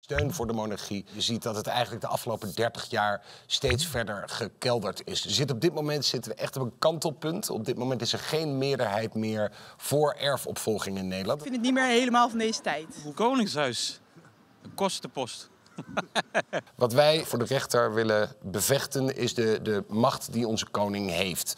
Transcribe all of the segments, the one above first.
steun voor de monarchie. Je ziet dat het eigenlijk de afgelopen 30 jaar steeds verder gekelderd is. Er zit op dit moment zitten we echt op een kantelpunt. Op dit moment is er geen meerderheid meer voor erfopvolging in Nederland. Ik vind het niet meer helemaal van deze tijd. Koningshuis. Een kostenpost. Wat wij voor de rechter willen bevechten is de, de macht die onze koning heeft.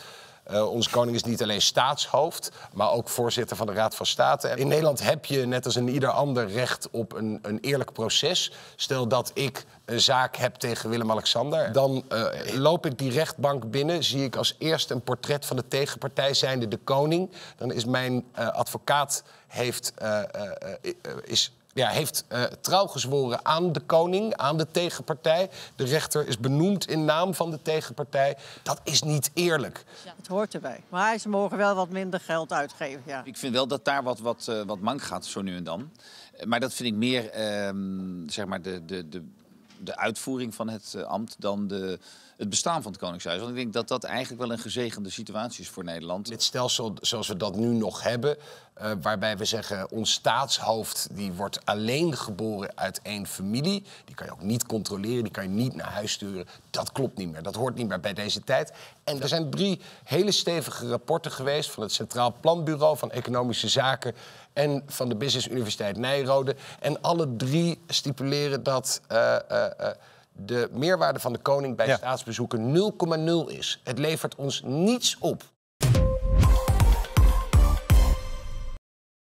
Uh, onze koning is niet alleen staatshoofd, maar ook voorzitter van de Raad van State. In Nederland heb je, net als in ieder ander, recht op een, een eerlijk proces. Stel dat ik een zaak heb tegen Willem-Alexander, dan uh, loop ik die rechtbank binnen, zie ik als eerste een portret van de tegenpartij, zijnde de koning. Dan is mijn uh, advocaat heeft, is ja, heeft uh, trouw gezworen aan de koning, aan de tegenpartij. De rechter is benoemd in naam van de tegenpartij. Dat is niet eerlijk. Ja, het hoort erbij. Maar ze mogen wel wat minder geld uitgeven, ja. Ik vind wel dat daar wat, wat, uh, wat mank gaat, zo nu en dan. Maar dat vind ik meer, uh, zeg maar, de, de, de, de uitvoering van het uh, ambt dan de, het bestaan van het Koningshuis. Want ik denk dat dat eigenlijk wel een gezegende situatie is voor Nederland. Dit stelsel zoals we dat nu nog hebben, uh, waarbij we zeggen ons staatshoofd die wordt alleen geboren uit één familie. Die kan je ook niet controleren, die kan je niet naar huis sturen. Dat klopt niet meer, dat hoort niet meer bij deze tijd. En er zijn drie hele stevige rapporten geweest van het Centraal Planbureau van Economische Zaken en van de Business Universiteit Nijrode. En alle drie stipuleren dat uh, uh, de meerwaarde van de koning bij ja. staatsbezoeken 0,0 is. Het levert ons niets op.